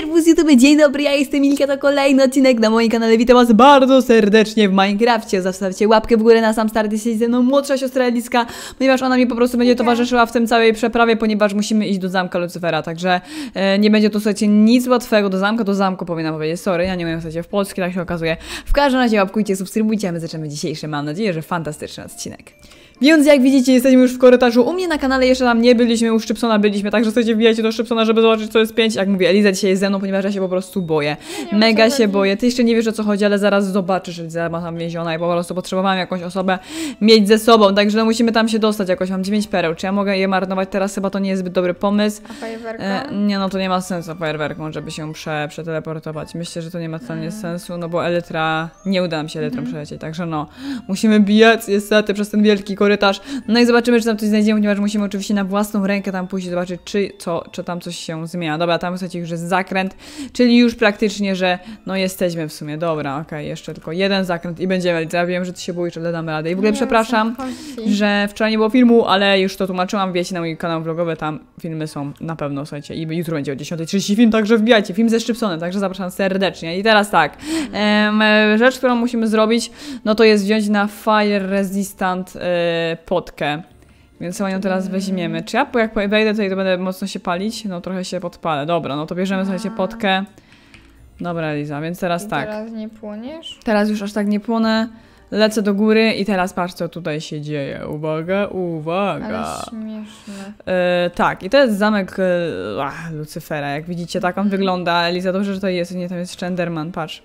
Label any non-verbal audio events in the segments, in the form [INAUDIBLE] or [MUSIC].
Serwus YouTube, dzień dobry, ja jestem Milka, to kolejny odcinek na moim kanale. Witam was bardzo serdecznie w Minecrafcie. Zostawcie łapkę w górę na sam start, jesteś ze mną młodsza siostra Eliska, ponieważ ona mi po prostu będzie towarzyszyła w tym całej przeprawie, ponieważ musimy iść do zamka Lucyfera, także e, nie będzie tu, słuchajcie, nic łatwego do zamka, do zamku powinnam powiedzieć, sorry, ja nie umiem, słuchajcie, w polski, tak się okazuje. W każdym razie łapkujcie, subskrybujcie, a my zaczynamy dzisiejszy, mam nadzieję, że fantastyczny odcinek. Więc jak widzicie, jesteśmy już w korytarzu. U mnie na kanale jeszcze tam nie byliśmy, u Szczypsona byliśmy, także chcecie wbijajcie do Szczypsona, żeby zobaczyć, co jest 5. Jak mówię, Eliza dzisiaj jest ze mną, ponieważ ja się po prostu boję. Nie, Mega się chodzi? boję. Ty jeszcze nie wiesz, o co chodzi, ale zaraz zobaczysz, Eliza ma tam więziona i po prostu potrzebowałam jakąś osobę mieć ze sobą, także musimy tam się dostać jakoś. Mam 9 pereł. Czy ja mogę je marnować teraz? Chyba to nie jest zbyt dobry pomysł. A? E, nie, no to nie ma sensu fajerwerką, żeby się prze, przeteleportować. Myślę, że to nie ma totalnie sensu, no bo Elytra, nie uda nam się Elytrą przelecieć, także no, musimy biec niestety przez ten wielki korytarz. No i zobaczymy, czy tam coś znajdziemy, ponieważ musimy oczywiście na własną rękę tam pójść i zobaczyć, czy, co, czy tam coś się zmienia. Dobra, tam słuchajcie, już jest zakręt, czyli już praktycznie, że no jesteśmy w sumie. Dobra, okej, jeszcze tylko jeden zakręt i będziemy. Ja wiem, że ty się boisz, ale damy radę. I w ogóle Nie, przepraszam, że wczoraj nie było filmu, ale już to tłumaczyłam, wiecie na mój kanał vlogowy, tam filmy są na pewno, słuchajcie, i jutro będzie o 10.30 film, także wbijajcie, film ze Szczypsonem, także zapraszam serdecznie. I teraz tak, rzecz, którą musimy zrobić, no to jest wziąć na Fire Resistant potkę. Więc chyba ją teraz weźmiemy. Czy ja jak wejdę tutaj, to będę mocno się palić? No trochę się podpalę. Dobra, no to bierzemy, słuchajcie, potkę. Dobra, Eliza, więc teraz I tak. teraz nie płoniesz? Teraz już aż tak nie płonę. Lecę do góry i teraz patrz, co tutaj się dzieje. Uwaga, uwaga. Ale śmieszne. E, tak, i to jest zamek e, ach, Lucyfera. Jak widzicie, tak on wygląda. Eliza, dobrze, że to jest. Nie, tam jest Slenderman, patrz.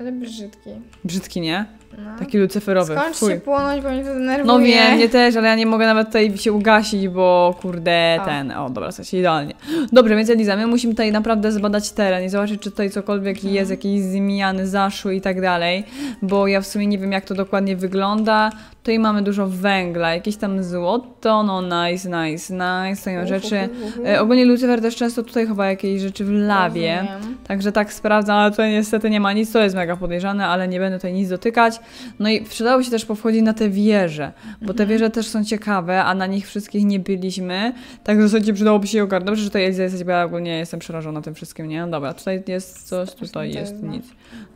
Ale brzydki. Brzydki, nie? No. Taki lucyferowy. Skończ Twój. się płonąć, bo mnie to denerwuje. No wiem, mnie też, ale ja nie mogę nawet tutaj się ugasić, bo kurde, O. ten. O, dobra, słuchajcie, idealnie. Dobrze, więc Eliza, my musimy tutaj naprawdę zbadać teren i zobaczyć, czy tutaj cokolwiek Mhm. jest, jakieś zmiany zaszły i tak dalej, bo ja w sumie nie wiem, jak to dokładnie wygląda. Tutaj mamy dużo węgla, jakieś tam złoto, no nice, nice, nice, Uhu, rzeczy. E, ogólnie Lucyfer też często tutaj chowa jakieś rzeczy w lawie. Rozumiem. Także tak sprawdzam, ale tutaj niestety nie ma nic, to jest mega podejrzane, ale nie będę tutaj nic dotykać. No i przydało się też powchodzić na te wieże, bo Mhm. te wieże też są ciekawe, a na nich wszystkich nie byliśmy. Także słuchajcie, przydałoby się ogarnąć. Dobrze, że tutaj Eliza jesteś, bo ja ogólnie jestem przerażona tym wszystkim, nie? Dobra, tutaj jest coś, tutaj jest no. nic.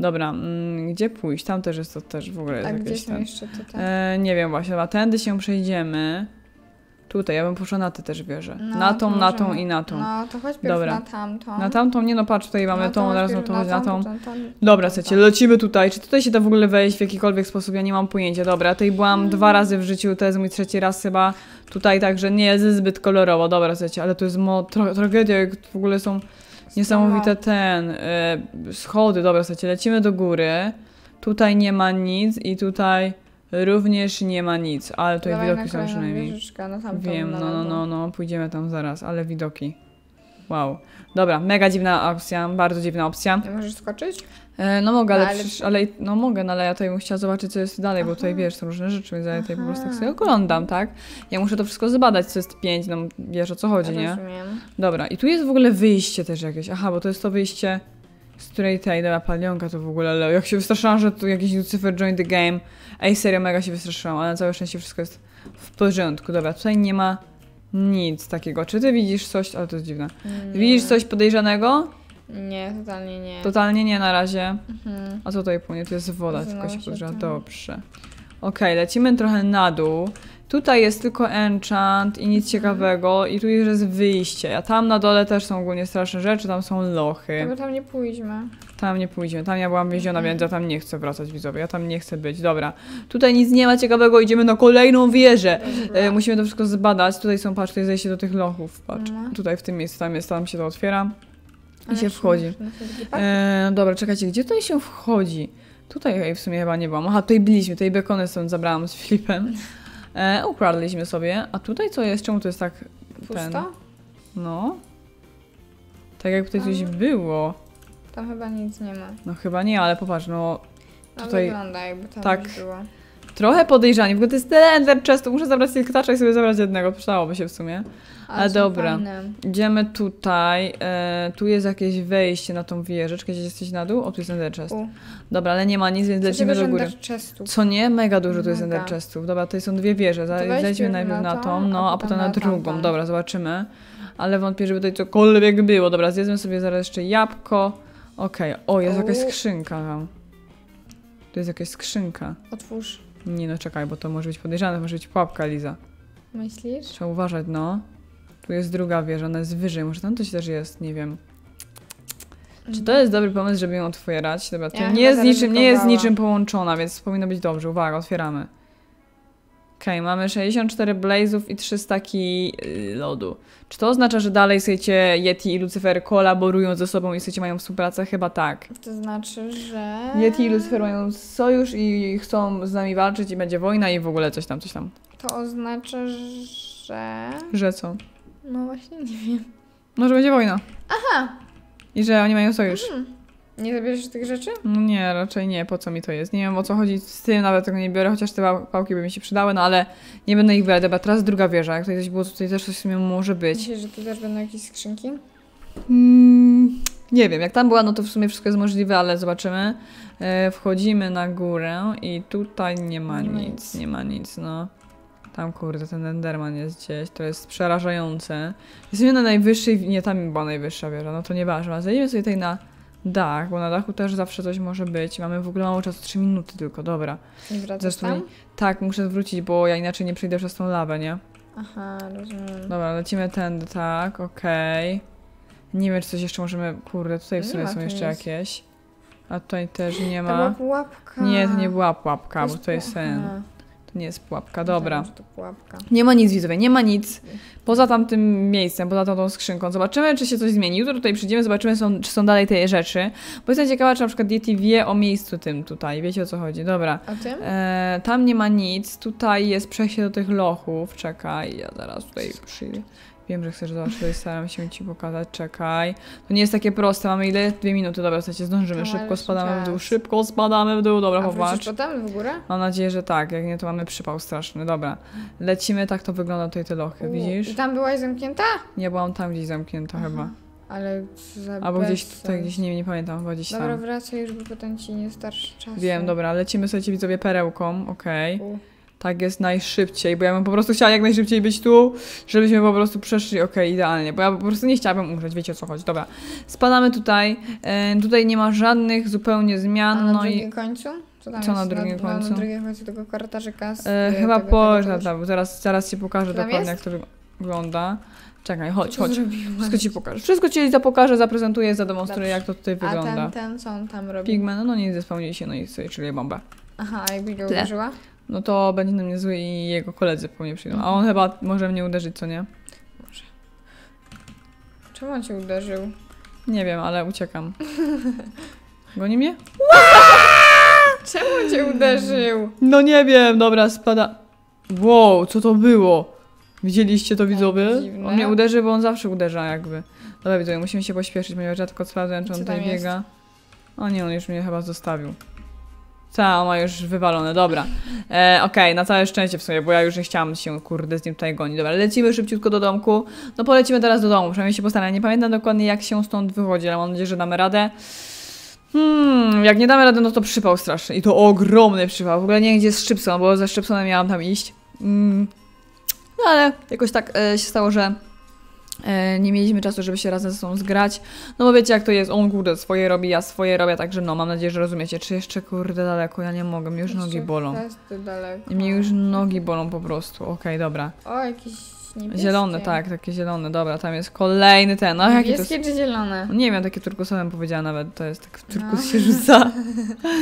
Dobra, mm, gdzie pójść? Tam też jest to też w ogóle jest A gdzie jakieś są ten... jeszcze tutaj? E, nie wiem właśnie, chyba tędy się przejdziemy. Tutaj, ja bym poszła na te też wieże. No, na tą, na tą i na tą. No to chodź Dobra. na tamtą. Na tamtą, nie no patrz, tutaj mamy No tą, teraz to chodzi na tą. tamtą, tą. Dobra, tą, słuchajcie, tą. lecimy tutaj. Czy tutaj się da w ogóle wejść w jakikolwiek sposób? Ja nie mam pojęcia. Dobra, tutaj byłam dwa razy w życiu, to jest mój trzeci raz chyba tutaj, także nie jest zbyt kolorowo. Dobra, słuchajcie, ale to jest mo- tro- tragedia, jak w ogóle są niesamowite ten, e, schody. Dobra, słuchajcie, lecimy do góry. Tutaj nie ma nic i tutaj również nie ma nic, ale tutaj Dawaj widoki są przynajmniej. wieżyczkę, na tamtą, Wiem, no, no, no, no, pójdziemy tam zaraz, ale widoki. Wow. Dobra, mega dziwna opcja, bardzo dziwna opcja. Nie możesz skoczyć? E, no mogę, ale, No, ale- przecież, ale no mogę, no ale ja tutaj bym chciała zobaczyć, co jest dalej, bo tutaj wiesz, są różne rzeczy, więc ja tutaj po prostu tak sobie oglądam, tak? Ja muszę to wszystko zbadać, co jest pięć, no wiesz o co chodzi, nie? Rozumiem. Dobra, i tu jest w ogóle wyjście też jakieś. Aha, bo to jest to wyjście, z której tej, dobra, palionka to w ogóle, ale jak się wystraszyłam, że tu jakiś Lucifer join the game. Ej, serio, mega się wystraszyłam, ale na całe szczęście wszystko jest w porządku. Dobra, tutaj nie ma nic takiego. Czy ty widzisz coś, ale to jest dziwne. Nie. Widzisz coś podejrzanego? Nie, totalnie nie. Totalnie nie na razie. Mhm. A co tutaj płynie? To jest woda, Znowu tylko się podgrzewa. Dobrze. Okej, lecimy trochę na dół. Tutaj jest tylko enchant i nic ciekawego i tu już jest wyjście. A tam na dole też są ogólnie straszne rzeczy, tam są lochy. Chyba tam nie pójdźmy. Tam nie pójdziemy. Tam ja byłam więziona, więc ja tam nie chcę wracać widzowie. Ja tam nie chcę być. Dobra. Tutaj nic nie ma ciekawego, idziemy na kolejną wieżę. E, musimy to wszystko zbadać. Tutaj są, patrz, tutaj zejście do tych lochów. Patrz. No. Tutaj w tym miejscu, tam jest, tam się to otwiera. I Ale się wchodzi. to. E, dobra, czekajcie, gdzie tutaj się wchodzi? Tutaj w sumie chyba nie byłam. Aha, tutaj byliśmy, tutaj bekony stąd zabrałam z Filipem. E, ukradliśmy sobie. A tutaj co jest? Czemu to jest tak ten... Pusto? No. Tak jak tutaj coś było. Tam chyba nic nie ma. No chyba nie, ale popatrz, no No Tutaj- wygląda jakby tam tak. było. Trochę podejrzanie. W ogóle to jest Ender Chest, muszę zabrać kilkatacza i sobie zabrać jednego, przydałoby się w sumie. A są dobra. fajne. Idziemy tutaj, e, tu jest jakieś wejście na tą wieżyczkę, gdzie jesteś na dół? O, tu jest Ender Chest. U. Dobra, ale nie ma nic, więc lecimy do góry. Co nie? Mega dużo tu jest. Ender Chestów. Dobra, tutaj są dwie wieże. Zejdźmy pierw najpierw na tą, no, a potem na na drugą. Dobra, zobaczymy. ale wątpię, żeby tutaj cokolwiek było. Dobra, zjedzmy sobie zaraz jeszcze jabłko. Okej, o, jest jakaś O. skrzynka tam. To jest jakaś skrzynka. Otwórz. Nie no, czekaj, bo to może być podejrzane, może być pułapka, Liza. Myślisz? Trzeba uważać, no. Tu jest druga wieża, ona jest wyżej, może tam coś też jest, nie wiem. Czy to jest dobry pomysł, żeby ją otwierać? Dobra, to Ja nie jest, niczym, nie jest niczym połączona, więc powinno być dobrze. Uwaga, otwieramy. Okej, mamy 64 blazów i 3 staki y, lodu. Czy to oznacza, że dalej słuchajcie, Yeti i Lucifer kolaborują ze sobą i słuchajcie, mają współpracę? Chyba tak. To znaczy, że... Yeti i Lucifer mają sojusz i chcą z nami walczyć i będzie wojna i w ogóle coś tam, coś tam. To oznacza, że... Że co? No właśnie, nie wiem. No, że będzie wojna. Aha! I że oni mają sojusz. Hmm. Nie zabierzesz tych rzeczy? No nie, raczej nie, po co mi to jest. Nie wiem o co chodzi z tym, nawet tego nie biorę, chociaż te pał- pałki by mi się przydały, no ale nie będę ich brać. Dobra, teraz druga wieża, jak tutaj coś było, tutaj też coś w sumie może być. Myślisz, że tu też będą jakieś skrzynki? Mm, nie wiem, jak tam była, no to w sumie wszystko jest możliwe, ale zobaczymy. E, wchodzimy na górę i tutaj nie ma Nie ma nic, nic. nie ma nic, no. Tam kurde, ten Enderman jest gdzieś, to jest przerażające. Jesteśmy na najwyższej, nie, tam była najwyższa wieża, no to nieważne. A Zejdziemy sobie tutaj na dach, bo na dachu też zawsze coś może być. Mamy w ogóle mało czasu, 3 minuty tylko, dobra. Nie wracasz Zresztą tam? Tak, muszę wrócić, bo ja inaczej nie przejdę przez tą lawę, nie? Aha, rozumiem. Dobra, lecimy tędy, tak, okej. Nie wiem, czy coś jeszcze możemy... Kurde, tutaj w Nie sumie ma są tu jeszcze nic. jakieś. A tutaj też nie To była ma. pułapka. Nie, to nie była pułapka, bo to jest pu- ten. Aha. To nie jest pułapka, dobra. Myślałam, pułapka. Nie ma nic, widzowie, nie ma nic. Poza tamtym miejscem, poza tą, tą skrzynką. Zobaczymy, czy się coś zmieni. Jutro tutaj przyjdziemy, zobaczymy, są, czy są dalej te rzeczy. Bo jestem ciekawa, czy na przykład Yeti wie o miejscu tym tutaj. Wiecie, o co chodzi. Dobra. O tym? E, tam nie ma nic, tutaj jest przejście do tych lochów. Czekaj, ja zaraz tutaj przyjdę. Wiem, że chcesz zobaczyć, tutaj staram się ci pokazać. Czekaj. To nie jest takie proste, mamy ile? Dwie minuty, dobra, słuchajcie, zdążymy. No, Szybko spadamy w dół, czas. szybko spadamy w dół, dobra, A popatrz. potem w górę? Mam nadzieję, że tak, jak nie, to mamy przypał straszny. Dobra, lecimy, tak to wygląda tutaj te lochy, U, widzisz? I tam byłaś zamknięta? Nie byłam tam gdzieś zamknięta Aha. chyba. Ale za Albo gdzieś tutaj, gdzieś, nie, nie pamiętam, chyba gdzieś Dobra, tam. wracaj już, bo potem ci nie starczy czasu. Wiem, dobra, lecimy sobie widzowie perełką, okej. U. Tak jest najszybciej, bo ja bym po prostu chciała jak najszybciej być tu, żebyśmy po prostu przeszli, okej, idealnie, bo ja po prostu nie chciałabym umrzeć, wiecie o co chodzi, dobra. Spadamy tutaj, e, tutaj nie ma żadnych zupełnie A zmian, na no drugim i końcu? Co, tam Co na drugim na, końcu? Na drugim końcu tego korytarzyka z e, y, chyba tego, po, tego, tak, bo zaraz, zaraz ci pokażę Co dokładnie jest? jak to wygląda. Czekaj, chodź, chodź, zrobiłaś? wszystko ci pokażę, wszystko ci za pokażę, zaprezentuję, zademonstruję Dobrze. jak to tutaj A wygląda. ten, ten, co on tam robi? Pigmen, no nie zespełnili się, no i sobie, czyli bombę. Aha, a go Tyle. uderzyła? No to będzie na mnie zły i jego koledzy po mnie przyjdą. A on chyba może mnie uderzyć, co nie? Czemu on cię uderzył? Nie wiem, ale uciekam. [LAUGHS] Goni mnie? [LAUGHS] Czemu on cię uderzył? No nie wiem, dobra, spada. Wow, co to było? Widzieliście to widzowie? dziwne. On mnie uderzy, bo on zawsze uderza jakby. Dobra widzowie, musimy się pośpieszyć, ponieważ ja tylko sprawdzę, czy on tutaj biega. O nie, on już mnie chyba zostawił. Ta, ma już wywalone, dobra. E, Okej, na całe szczęście w sumie, bo ja już nie chciałam się, kurde, z nim tutaj gonić. Dobra, lecimy szybciutko do domku. No polecimy teraz do domu, przynajmniej się postaram. Nie pamiętam dokładnie, jak się stąd wychodzi, ale mam nadzieję, że damy radę. Hmm, jak nie damy rady, no to przypał straszny. I to ogromny przypał. W ogóle nie gdzie jest Szczypson, bo ze Szczypsonem miałam tam iść. Mm. No ale jakoś tak e, się stało, że nie mieliśmy czasu, żeby się razem ze sobą zgrać. No bo wiecie, jak to jest. On kurde swoje robi, ja swoje robię, także no, mam nadzieję, że rozumiecie. Czy jeszcze kurde daleko? Ja nie mogę, mnie już nogi Jeszcze bolą. kwesty daleko. Mnie już nogi bolą po prostu. Okej, dobra. O, jakieś niebieskie. Zielone, tak, takie zielone. Dobra, tam jest kolejny ten. No, jaki to jest... Niebieskie czy zielone? No nie wiem, takie turkusowym powiedziała nawet, to jest tak w turkus No. się rzuca.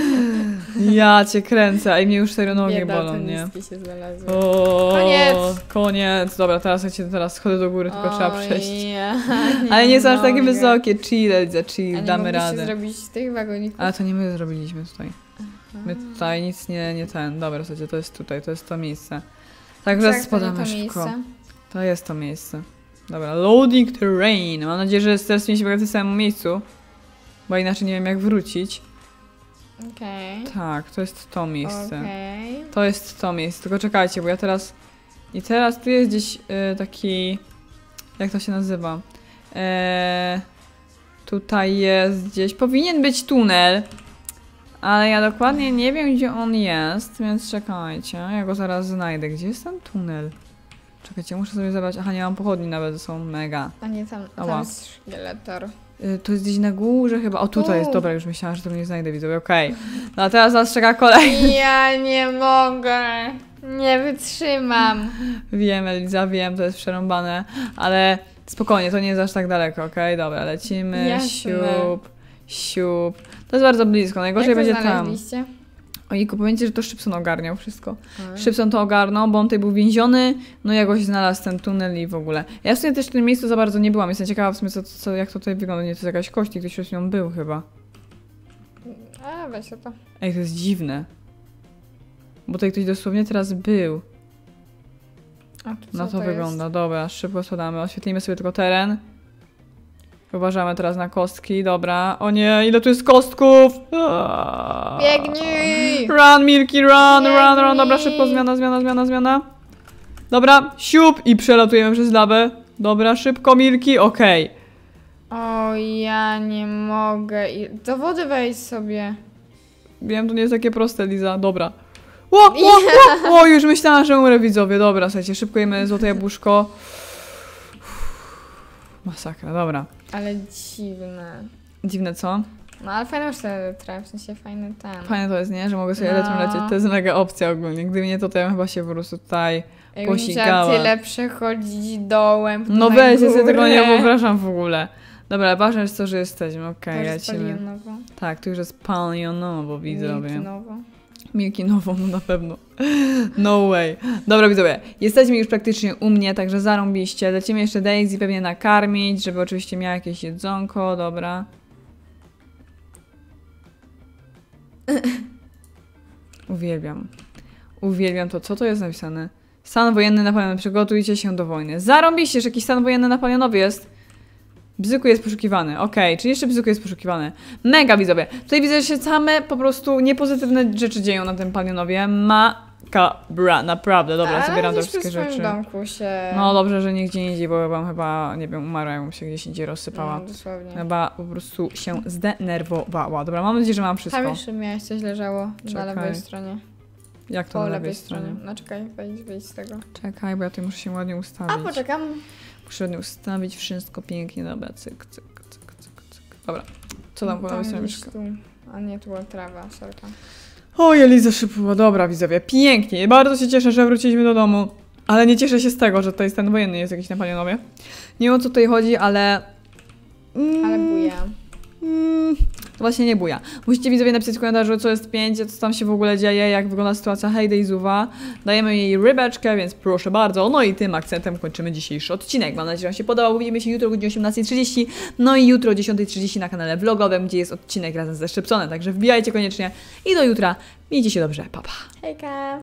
[LAUGHS] ja cię kręcę, a i mnie już serio nogi Bieda, bolą, nie? się znalazły. O, Koniec! Koniec. Dobra, teraz słuchajcie, teraz schodzę do góry, tylko trzeba Oj, przejść. ja [LAUGHS] Ale nie są aż takie wysokie. Chill, Elza, A chill, nie damy radę. zrobić z tych wagoników? Ale to nie my zrobiliśmy tutaj. My tutaj nic nie, nie ten. Dobra, słuchajcie, to jest tutaj, to jest to miejsce. Także Tak, nie spadamy szybko. miejsce. To jest to miejsce. Dobra, loading terrain. Mam nadzieję, że teraz mi się w tym samym miejscu. Bo inaczej nie wiem jak wrócić. Okej. Tak, to jest to miejsce. Okej. To jest to miejsce. Tylko czekajcie, bo ja teraz. I teraz tu jest gdzieś y, taki. Jak to się nazywa? E, tutaj jest gdzieś. Powinien być tunel. Ale ja dokładnie nie wiem, gdzie on jest, więc czekajcie. Ja go zaraz znajdę. Gdzie jest ten tunel? Czekajcie, muszę sobie zabrać. Aha, nie mam pochodni nawet, są mega. A nie tam, Ała. tam jest szkieletor. Y, To jest gdzieś na górze chyba. O, tutaj Tu. jest. Dobra, już myślałam, że tego nie znajdę, widzowie. Okej. No a teraz nas czeka kolej. [LAUGHS] Ja nie mogę. Nie wytrzymam. Wiem, Eliza, wiem, to jest przerąbane, ale spokojnie, to nie jest aż tak daleko, okej? Dobra, lecimy. Jasne. Siup, siup. To jest bardzo blisko, najgorzej Jak to będzie tam. znaleźliście? Ojku, powiedzcie, że to Szybson ogarniał wszystko. A. Szybson to ogarnął, bo on tutaj był więziony, no i jakoś znalazł ten tunel i w ogóle. Ja w sumie też w tym miejscu za bardzo nie byłam, jestem ciekawa w sumie, co, co, jak to tutaj wygląda. Nie, to jest jakaś kość, ktoś przed chwilą był chyba. A, weź to. Ej, to jest dziwne. Bo tutaj ktoś dosłownie teraz był. A tu co Na to, jest? wygląda. Dobra, szybko spadamy. Oświetlimy sobie tylko teren. Uważamy teraz na kostki, dobra. O nie, ile tu jest kostków! Aaaa. Biegnij! Run, Milky, run, run, run. Dobra, Biegnij. szybko, zmiana, zmiana, zmiana, zmiana. Dobra, siup i przelatujemy przez lawę. Dobra, szybko, Milky, okej. O, ja nie mogę. Do wody wejdź sobie. Wiem, to nie jest takie proste, Liza. Dobra. O, o, o, o, już myślałam, że umrę, widzowie. Dobra, słuchajcie, szybko jemy złote jabłuszko. Masakra, dobra. Ale dziwne. Dziwne, co? No ale fajne te traf, w sensie fajny ten. Fajne to jest, nie? Że mogę sobie No. elektron lecieć. To jest mega opcja ogólnie. Gdyby nie to, to ja chyba się po prostu tutaj... Jakbym posikała. musiała tyle przechodzić dołem. No weź, ja sobie tego nie wyobrażam w ogóle. Dobra, ważne jest to, że jesteśmy. Okej, jest lecimy. palionowo. Tak, tu już jest palionowo, widzowie. Milkinowo. Milki nową, no na pewno. No way. Dobra, widzowie, jesteśmy już praktycznie u mnie, także zarąbiście. Lecimy jeszcze Daisy pewnie nakarmić, żeby oczywiście miała jakieś jedzonko, dobra. Uwielbiam. Uwielbiam to. Co to jest napisane? Stan wojenny napalony. Przygotujcie się do wojny. Zarąbiście, że jakiś stan wojenny napalionowy jest. Bzyku jest poszukiwany. Okej, czyli jeszcze Bzyku jest poszukiwany. Mega widzowie. Tutaj widzę, że się same po prostu niepozytywne rzeczy dzieją na tym palionowie. Makabra, naprawdę. Dobra, Ale zabieram te gdzieś wszystkie przy swoim rzeczy. domku się... No dobrze, że nigdzie indziej, bo bym chyba, nie wiem, umarła, jakbym się gdzieś indziej rozsypała. No, dosłownie. Chyba po prostu się zdenerwowała. Dobra, mam nadzieję, że mam wszystko. Tam jeszcze miałeś coś leżało na Czekaj. lewej stronie. Jak to Po na lewej lewej stronie. stronie? No czekaj, wejdź, wejdź z tego. Czekaj, bo ja tutaj muszę się ładnie ustawić. A poczekam. Muszę ładnie ustawić wszystko pięknie. Dobra, cyk, cyk, cyk, cyk, cyk. Dobra, co tam po lewej stronie. A nie, tu była trawa, sorka. O, Eliza szybko. Dobra, widzowie, pięknie. Bardzo się cieszę, że wróciliśmy do domu. Ale nie cieszę się z tego, że tutaj stan wojenny jest jakiś na Palionowie. Nie wiem o co tutaj chodzi, ale... Mm, Ale buja. To właśnie nie buja. Musicie widzowie napisać w komentarzu, co jest 5, co tam się w ogóle dzieje, jak wygląda sytuacja Heyday Zuwa. Dajemy jej rybeczkę, więc proszę bardzo. No i tym akcentem kończymy dzisiejszy odcinek. Mam nadzieję, że Wam się podobał. Widzimy się jutro o godzinie 18.30. No i jutro o 10.30 na kanale vlogowym, gdzie jest odcinek razem ze Szczypsonem. Także wbijajcie koniecznie. I do jutra. Miejcie się dobrze. Pa, pa. Hejka!